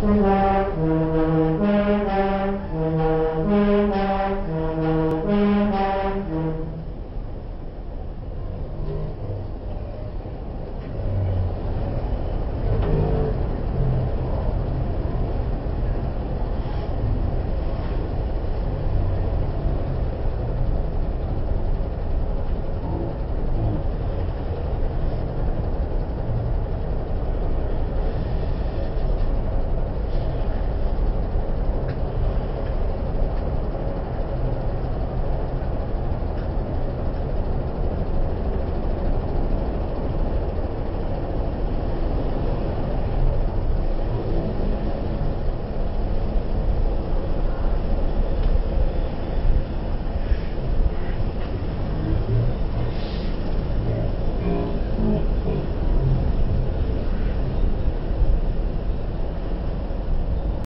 cum tecum